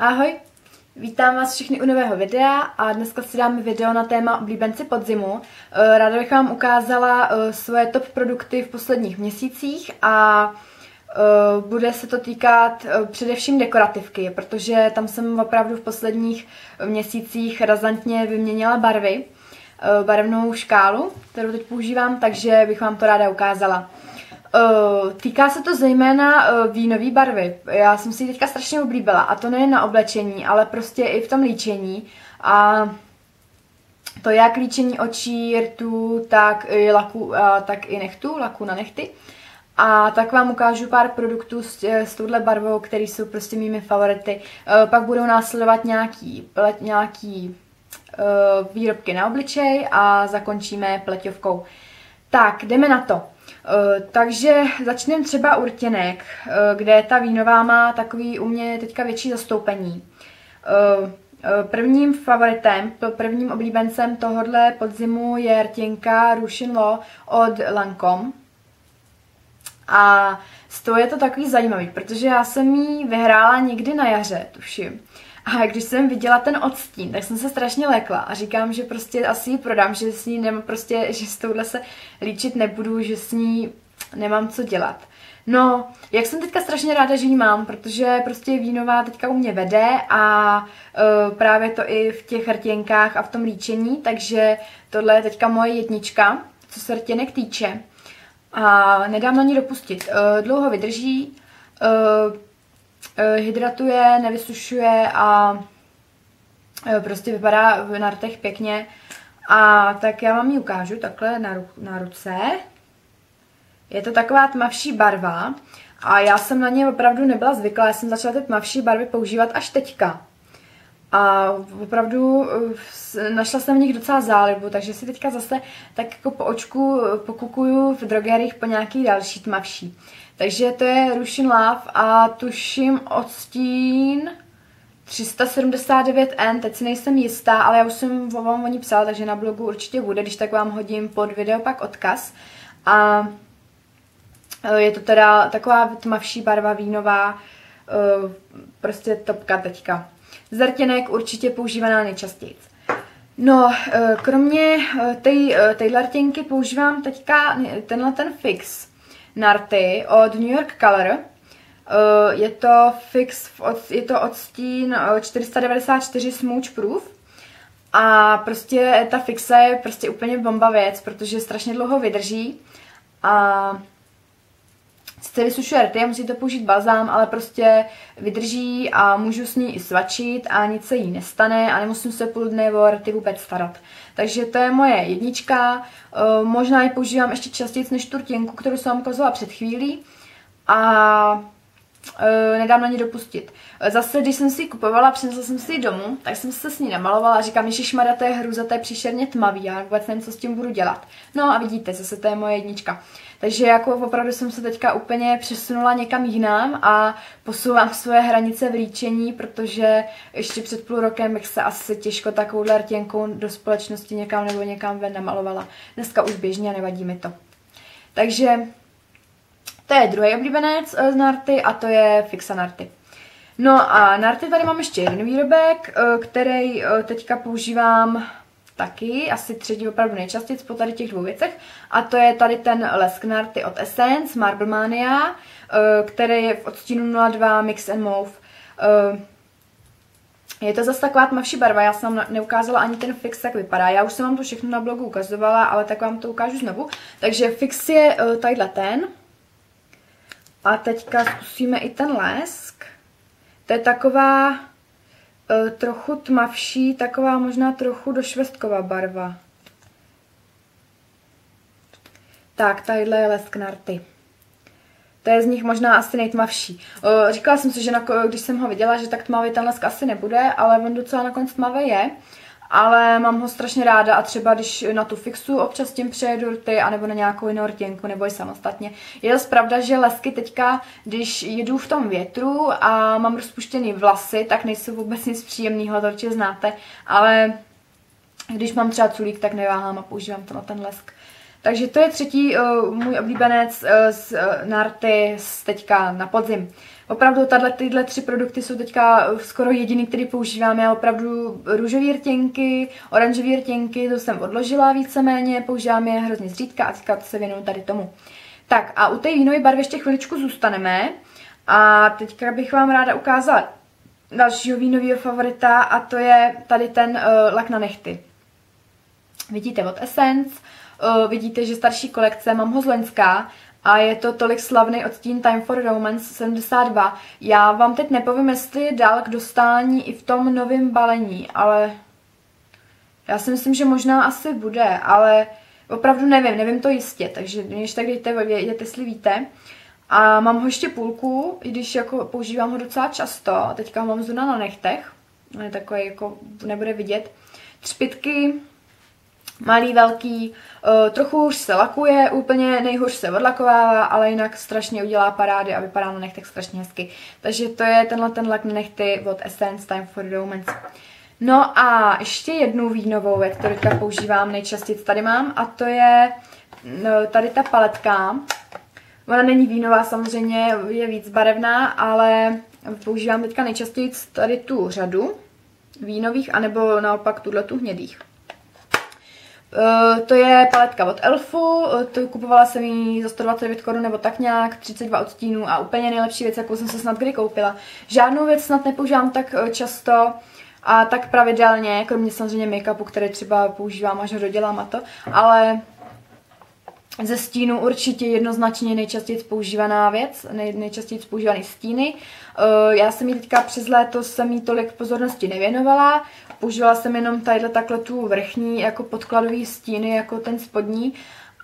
Ahoj, vítám vás všechny u nového videa a dneska si dáme video na téma oblíbenci podzimu. Eh, ráda bych vám ukázala eh, svoje top produkty v posledních měsících a eh, bude se to týkat především dekorativky, protože tam jsem opravdu v posledních měsících razantně vyměnila barvy, barevnou škálu, kterou teď používám, takže bych vám to ráda ukázala. Uh, týká se to zejména uh, vínové barvy. Já jsem si ji teďka strašně oblíbila a to nejen na oblečení, ale prostě i v tom líčení. A to jak líčení očí, rtů, tak i laku, uh, tak i nechtu, laku na nechty. A tak vám ukážu pár produktů s, s touhle barvou, které jsou prostě mými favority. Uh, pak budou následovat nějaký, plet, nějaký uh, výrobky na obličej a zakončíme pleťovkou. Tak, jdeme na to. Eh, takže začneme třeba u rtěnek, uh, kde ta vínová má takový u mě teďka větší zastoupení. Uh, Prvním favoritem, prvním oblíbencem tohohle podzimu je rtěnka Rushin Law od Lancome. A z toho je to takový zajímavý, protože já jsem ji vyhrála někdy na jaře, tuším. A když jsem viděla ten odstín, tak jsem se strašně lekla a říkám, že prostě asi ji prodám, že s ní nemám prostě, že s touhle se líčit nebudu, že s ní nemám co dělat. No, jak jsem teďka strašně ráda, že ji mám, protože prostě vínová teďka u mě vede a uh, právě to i v těch rtěnkách a v tom líčení, takže tohle je teďka moje jednička, co se rtěnek týče. A nedám na ní dopustit. Uh, dlouho vydrží, uh, hydratuje, nevysušuje a uh, prostě vypadá na rtech pěkně. A tak já vám ji ukážu takhle na, ru- na ruce. Je to taková tmavší barva a já jsem na ně opravdu nebyla zvyklá, já jsem začala ty tmavší barvy používat až teďka. A opravdu eh, našla jsem v nich docela zálibu, takže si teďka zase tak jako po očku pokukuju v drogerích po nějaký další tmavší. Takže to je Rushin Love a tuším odstín 379N, teď si nejsem jistá, ale já už jsem vám o ní psala, takže na blogu určitě bude, když tak vám hodím pod video pak odkaz. A Eh, je to teda taková tmavší barva vínová, eh, prostě topka teďka. Zrtěnek určitě používaná nejčastěji. No, eh, kromě téhle rtěnky používám teďka tenhle ten fix narty od New York Color. Je to fix, je to odstín 494 Smooch Proof. A prostě ta fixa je prostě úplně bomba věc, protože strašně dlouho vydrží. A Sice vysušuje rty, musíte použít balzám, ale prostě vydrží a můžu s ní i svačit a nic se jí nestane a nemusím se půl dne o rty vůbec starat. Takže to je moje jednička, eh, možná ji používám ještě častěji než turtěnku, kterou jsem vám ukazovala před chvílí a e, nedám na ní dopustit. Zase, když jsem si ji kupovala, přinesla jsem si ji domů, tak jsem se s ní namalovala a říkám, že šmada, to je hruza, to je příšerně tmavý, já vůbec nevím, co s tím budu dělat. No a vidíte, zase to je moje jednička. Takže jako opravdu jsem se teďka úplně přesunula někam jinam a posouvám svoje hranice v líčení, protože ještě před půl rokem bych se asi těžko takovou rtěnkou do společnosti někam nebo někam ven namalovala. Dneska už běžně nevadí mi to. Takže to je druhý oblíbenec z Narty a to je Fixa Narty. No a Narty tady mám ještě jeden výrobek, eh, který eh, teďka používám taky, asi třetí opravdu nejčastěji po tady těch dvou věcech. A to je tady ten lesk Narty od Essence, Marble Mania, eh, který je v odstínu 02 Mix and Mauve. Je to zase taková tmavší barva, já jsem neukázala ani ten fix, jak vypadá. Já už jsem vám to všechno na blogu ukazovala, ale tak vám to ukážu znovu. Takže fix je tadyhle ten, a teďka zkusíme i ten lesk. To je taková uh, trochu tmavší, taková možná trochu došvestková barva. Tak, tadyhle je lesk narty. To je z nich možná asi nejtmavší. Uh, říkala jsem si, že na, když jsem ho viděla, že tak tmavý ten lesk asi nebude, ale on docela nakonec tmavý je ale mám ho strašně ráda a třeba když na tu fixu občas tím přejedu rty, anebo na nějakou jinou rtěnku, nebo i samostatně. Je to pravda, že lesky teďka, když jedu v tom větru a mám rozpuštěný vlasy, tak nejsou vůbec nic příjemného, to určitě znáte, ale když mám třeba culík, tak neváhám a používám to na ten lesk. Takže to je třetí uh, můj oblíbenec uh, z uh, Narty z teďka na podzim. Opravdu tato, tyhle tři produkty jsou teďka skoro jediný, který používám. Já opravdu růžové rtěnky, oranžové rtěnky, to jsem odložila víceméně, používám je hrozně zřídka a teďka se věnuju tady tomu. Tak a u té vínové barvy ještě chviličku zůstaneme. A teďka bych vám ráda ukázala dalšího vínového favorita a to je tady ten uh, lak na nechty. Vidíte od Essence, uh, vidíte, že starší kolekce, mám ho z Loňská a je to tolik slavný odstín Time for Romance 72. Já vám teď nepovím, jestli je dál k dostání i v tom novém balení, ale já si myslím, že možná asi bude, ale opravdu nevím, nevím to jistě, takže když tak dejte vědět, jestli víte. A mám ho ještě půlku, i když jako používám ho docela často, teďka ho mám zrovna na nechtech, je takový jako nebude vidět. Třpitky, malý, velký, uh, trochu hůř se lakuje, úplně nejhůř se odlakovává, ale jinak strašně udělá parády a vypadá na nechtech strašně hezky. Takže to je tenhle ten lak na nechty od Essence Time for Romance. No a ještě jednu vínovou věc, kterou teďka používám nejčastěji, tady mám, a to je no, tady ta paletka. Ona není vínová, samozřejmě je víc barevná, ale používám teďka nejčastěji tady tu řadu vínových, anebo naopak tuhle tu hnědých. Uh, to je paletka od Elfu, uh, to kupovala jsem ji za 129 korun nebo tak nějak, 32 odstínů a úplně nejlepší věc, jakou jsem se snad kdy koupila. Žádnou věc snad nepoužívám tak uh, často a tak pravidelně, kromě samozřejmě make-upu, který třeba používám, až ho dodělám a to, ale ze stínu určitě jednoznačně nejčastěji používaná věc, nej, nejčastěji používaný stíny. Uh, já jsem jí teďka přes léto jsem jí tolik pozornosti nevěnovala, používala jsem jenom tadyhle takhle tu vrchní jako podkladový stíny, jako ten spodní,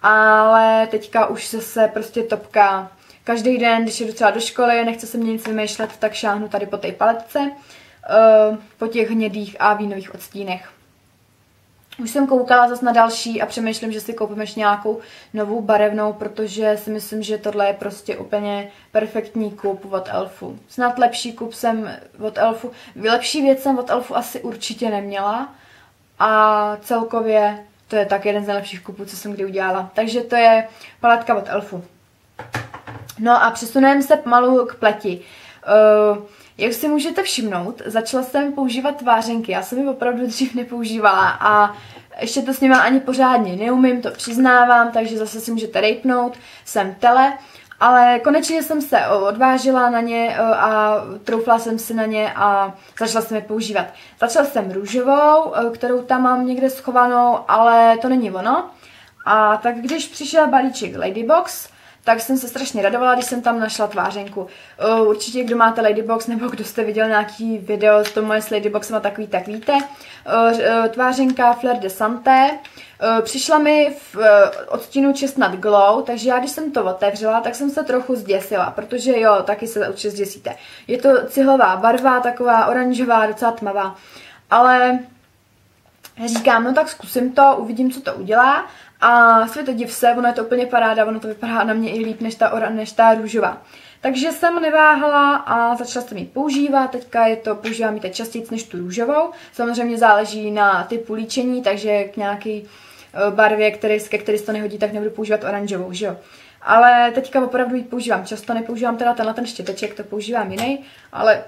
ale teďka už se prostě topka každý den, když jdu třeba do školy, nechce se mě nic vymýšlet, tak šáhnu tady po té paletce, uh, po těch hnědých a vínových odstínech. Už jsem koukala zase na další a přemýšlím, že si koupím ještě nějakou novou barevnou, protože si myslím, že tohle je prostě úplně perfektní kup od Elfu. Snad lepší kup jsem od Elfu, lepší věc jsem od Elfu asi určitě neměla a celkově to je tak jeden z nejlepších kupů, co jsem kdy udělala. Takže to je paletka od Elfu. No a přesuneme se pomalu k pleti. Uh, jak si můžete všimnout, začala jsem používat tvářenky. Já jsem ji opravdu dřív nepoužívala a ještě to s nima ani pořádně neumím, to přiznávám, takže zase si můžete rejpnout. Jsem tele, ale konečně jsem se odvážila na ně a troufla jsem si na ně a začala jsem je používat. Začala jsem růžovou, kterou tam mám někde schovanou, ale to není ono. A tak když přišel balíček Ladybox, tak jsem se strašně radovala, když jsem tam našla tvářenku. Určitě, kdo máte Ladybox nebo kdo jste viděl nějaký video s tomu s Ladyboxem a takový, tak víte. Tvářenka Fleur de Santé. Přišla mi v odstínu Chestnut Glow, takže já když jsem to otevřela, tak jsem se trochu zděsila, protože jo, taky se určitě zděsíte. Je to cihlová barva, taková oranžová, docela tmavá. Ale říkám, no tak zkusím to, uvidím, co to udělá. A světe div se, ono je to úplně paráda, ono to vypadá na mě i líp než ta, ora, než ta růžová. Takže jsem neváhala a začala jsem ji používat, teďka je to, používám ji teď častěji než tu růžovou. Samozřejmě záleží na typu líčení, takže k nějaký eh, barvě, který, ke který se to nehodí, tak nebudu používat oranžovou, že jo. Ale teďka opravdu ji používám často, nepoužívám teda tenhle ten štěteček, to používám jiný, ale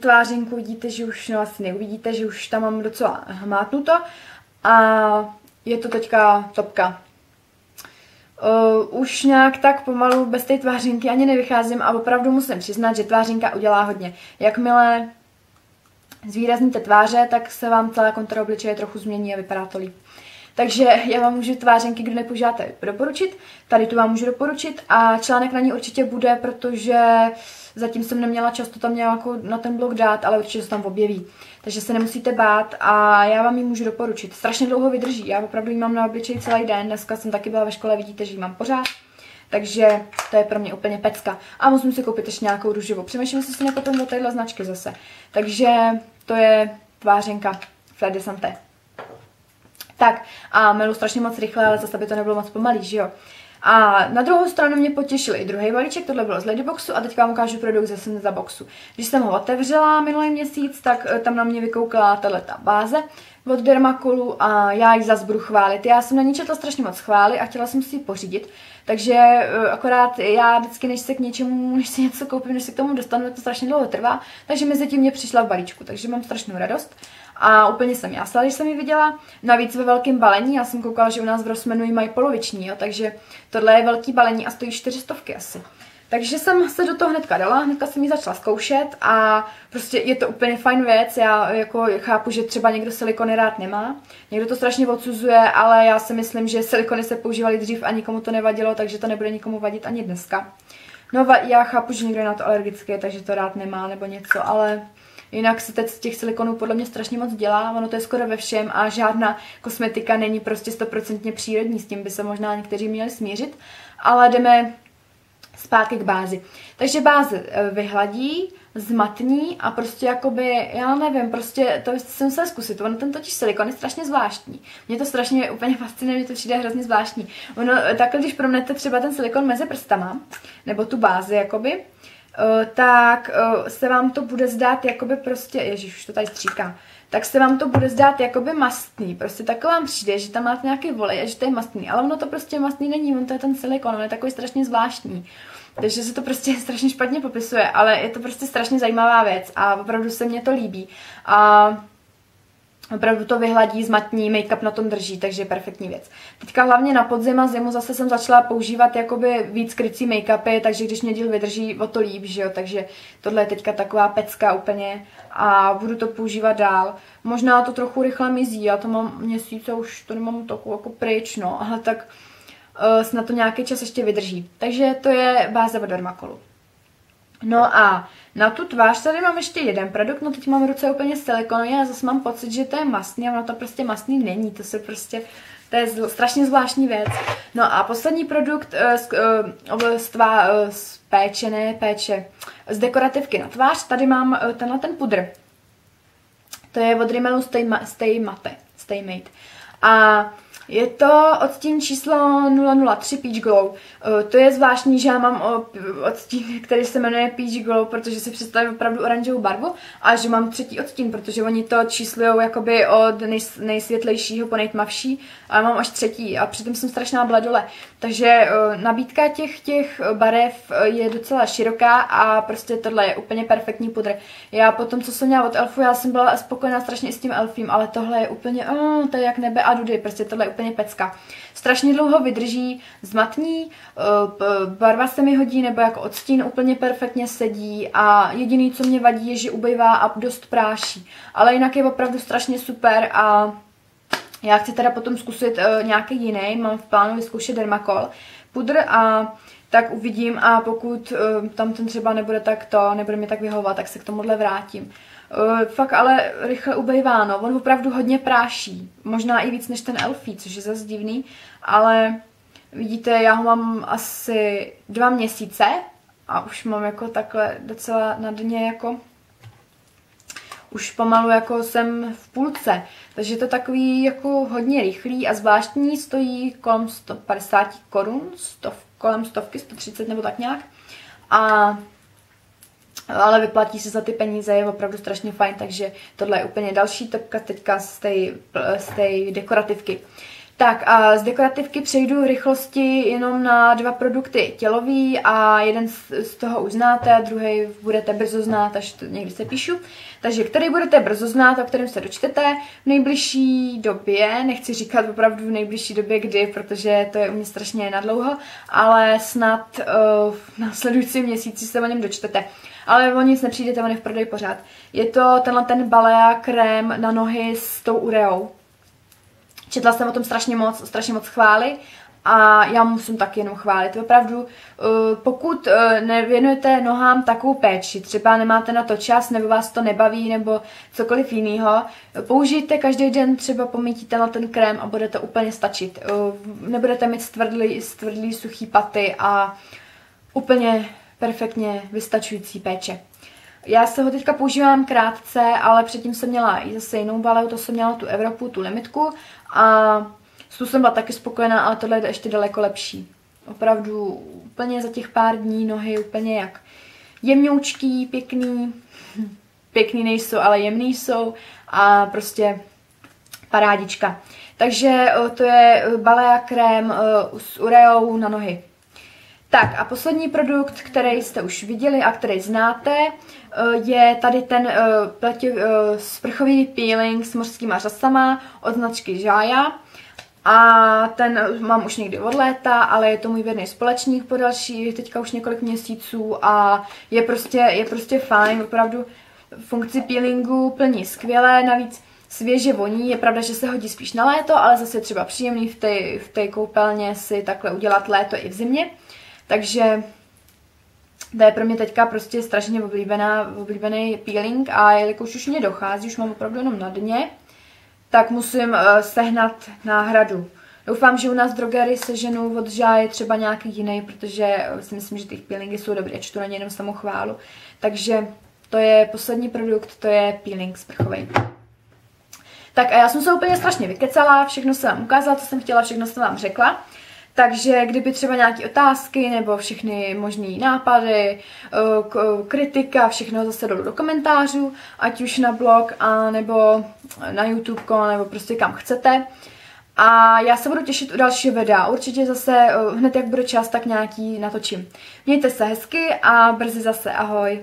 tvářinku vidíte, že už, no asi neuvidíte, že už tam mám docela hmátnuto. A je to teďka topka. Uh, už nějak tak pomalu bez té tvářinky ani nevycházím a opravdu musím přiznat, že tvářinka udělá hodně. Jakmile zvýrazníte tváře, tak se vám celá kontura obličeje trochu změní a vypadá to líp. Takže já vám můžu tvářenky, kdo nepoužíváte, doporučit. Tady tu vám můžu doporučit a článek na ní určitě bude, protože zatím jsem neměla často tam nějakou na ten blog dát, ale určitě se tam objeví. Takže se nemusíte bát a já vám ji můžu doporučit. Strašně dlouho vydrží, já opravdu ji mám na obličeji celý den, dneska jsem taky byla ve škole, vidíte, že ji mám pořád. Takže to je pro mě úplně pecka. A musím si koupit ještě nějakou růžovou. Přemýšlím si si potom do téhle značky zase. Takže to je tvářenka Fleur de Santé. Tak a milu strašně moc rychle, ale zase by to nebylo moc pomalý, že jo. A na druhou stranu mě potěšil i druhý balíček, tohle bylo z Ladyboxu a teďka vám ukážu produkt zase za boxu. Když jsem ho otevřela minulý měsíc, tak eh, tam na mě vykoukala tato báze. od Dermacolu a já ji zase budu chválit. Já jsem na ní četla strašně moc chvály a chtěla jsem si ji pořídit, takže uh, akorát já vždycky, než se k něčemu, než si něco koupím, než se k tomu dostanu, to strašně dlouho trvá, takže mezi tím mě přišla v balíčku, takže mám strašnou radost. A úplně jsem jasla, když jsem ji viděla. Navíc ve velkém balení, já jsem koukala, že u nás v Rossmanu ji mají poloviční, jo, takže tohle je velký balení a stojí 400 asi. Takže jsem se do toho hnedka dala, hnedka jsem ji začala zkoušet a prostě je to úplně fajn věc, já jako chápu, že třeba někdo silikony rád nemá, někdo to strašně odsuzuje, ale já si myslím, že silikony se používaly dřív a nikomu to nevadilo, takže to nebude nikomu vadit ani dneska. No já chápu, že někdo je na to alergický, takže to rád nemá nebo něco, ale Jinak se teď z těch silikonů podle mě strašně moc dělá, ono to je skoro ve všem a žádná kosmetika není prostě stoprocentně přírodní, s tím by se možná někteří měli smířit, ale jdeme zpátky k bázi. Takže báze eh, vyhladí, zmatní a prostě jakoby, já nevím, prostě to jsem se zkusit. Ono ten totiž silikon je strašně zvláštní. Mě to strašně úplně fascinuje, mě to přijde hrozně zvláštní. Ono, eh, takhle, když promnete třeba ten silikon mezi prstama, nebo tu bázi, jakoby, tak uh, se vám to bude zdát jakoby prostě, ježiš, už to tady stříká, tak se vám to bude zdát jakoby mastný. Prostě tak vám přijde, že tam máte nějaký volej a že to je mastný. Ale ono to prostě mastný není, on to je ten silikon, on je takový strašně zvláštní. Takže se to prostě strašně špatně popisuje, ale je to prostě strašně zajímavá věc a opravdu se mně to líbí. A opravdu to vyhladí, zmatní, make-up na tom drží, takže perfektní věc. Teďka hlavně na podzim a zimu zase jsem začala používat jakoby víc krycí make-upy, takže když mě díl vydrží, o to líp, že jo, takže tohle je teďka taková pecka úplně a budu to používat dál. Možná to trochu rychle mizí, já to mám měsíce, už to nemám takovou jako pryč, no, ale tak uh, snad to nějaký čas ještě vydrží. Takže to je báze od Dermacolu. No a na tu tvář tady mám ještě jeden produkt, no teď mám ruce úplně silikonový a zase mám pocit, že to je masný a ono to prostě masný není, to se prostě, to je zl, strašně zvláštní věc. No a poslední produkt uh, z, uh, z, tvá, uh, z péče, ne péče, z dekorativky na tvář, tady mám tenhle ten pudr. To je od Rimmelu Stay, Stay Matte, Stay Mate. A je to odstín číslo 003 Peach Glow. Eh, to je zvláštní, že já mám odstín, který se jmenuje Peach Glow, protože si představím opravdu oranžovou barvu a že mám třetí odstín, protože oni to číslují jakoby od nej, nejsvětlejšího po nejtmavší a mám až třetí a přitom jsem strašná bledole. Takže eh, nabídka těch, těch barev je docela široká a prostě tohle je úplně perfektní pudr. Já po tom, co jsem měla od Elfu, já jsem byla spokojená strašně s tím Elfím, ale tohle je úplně, oh, to je jak nebe a dudy, prostě tohle je úplně pecka. Strašně dlouho vydrží, zmatní, eh, barva se mi hodí, nebo jako odstín úplně perfektně sedí a jediný, co mě vadí, je, že ubejvá a dost práší. Ale jinak je opravdu strašně super a já chci teda potom zkusit uh, nějaký jiný, mám v plánu vyzkoušet Dermacol pudr a tak uvidím a pokud uh, tam ten třeba nebude tak to, nebude mi tak vyhovovat, tak se k tomuhle vrátím. Uh, fakt ale rychle ubejvá, no. On opravdu hodně práší. Možná i víc než ten Elfie, což je zase divný. Ale vidíte, já ho mám asi dva měsíce a už mám jako takhle docela na dně jako už pomalu jako jsem v půlce. Takže to takový jako hodně rychlý a zvláštní, stojí kolem 150 korun, stov, kolem stovky, 130 nebo tak nějak. A ale vyplatí se za ty peníze, je opravdu strašně fajn, takže tohle je úplně další topka teďka z té, z té dekorativky. Tak a z dekorativky přejdu rychlosti jenom na dva produkty tělový a jeden z, toho už znáte a druhý budete brzo znát, až to někdy se píšu. Takže který budete brzo znát, o kterém se dočtete v nejbližší době, nechci říkat opravdu v nejbližší době kdy, protože to je u mě strašně nadlouho, ale snad uh, v následujícím měsíci se o něm dočtete ale o nic nepřijdete, on je v prodeji pořád. Je to tenhle ten Balea krém na nohy s tou ureou. Četla jsem o tom strašně moc, strašně moc chvály a já musím taky jenom chválit. Opravdu, eh, pokud eh, nevěnujete nohám takovou péči, třeba nemáte na to čas, nebo vás to nebaví, nebo cokoliv jiného, použijte každý den třeba pomítíte na ten krém a bude to úplně stačit. Eh, nebudete mít stvrdlý, stvrdlý suchý paty a úplně perfektně vystačující péče. Já se ho teďka používám krátce, ale předtím jsem měla i zase jinou baleu, to jsem měla tu Evropu, tu limitku a s tu jsem byla taky spokojená, ale tohle je ještě daleko lepší. Opravdu úplně za těch pár dní nohy úplně jak jemňoučký, pěkný, pěkný nejsou, ale jemný jsou a prostě parádička. Takže to je balea krém s ureou na nohy. Tak a poslední produkt, který jste už viděli a který znáte, je tady ten platě, sprchový peeling s mořskýma řasama od značky Jaya. A ten mám už někdy od léta, ale je to můj věrný společník po další, teďka už několik měsíců a je prostě, je prostě fajn, opravdu funkci peelingu plní skvěle, navíc svěže voní, je pravda, že se hodí spíš na léto, ale zase třeba příjemný v té v té koupelně si takhle udělat léto i v zimě. Takže to je pro mě teďka prostě strašně oblíbená, oblíbený peeling a jelikož už mě dochází, už mám opravdu jenom na dně, tak musím uh, sehnat náhradu. Doufám, že u nás drogery seženou od žáje třeba nějaký jiný, protože eh, si myslím, že ty peelingy jsou dobré, čtu na ně jenom samou chválu. Takže to je poslední produkt, to je peeling sprchový. Tak a já jsem se úplně strašně vykecala, všechno jsem vám ukázala, co jsem chtěla, všechno jsem vám řekla. Takže kdyby třeba nějaké otázky nebo všechny možné nápady, eh, kritika, všechno zase dolů do komentářů, ať už na blog, a nebo na YouTube, nebo prostě kam chcete. A já se budu těšit u dalšího videa. Určitě zase eh, hned jak bude čas, tak nějaký natočím. Mějte se hezky a brzy zase. Ahoj.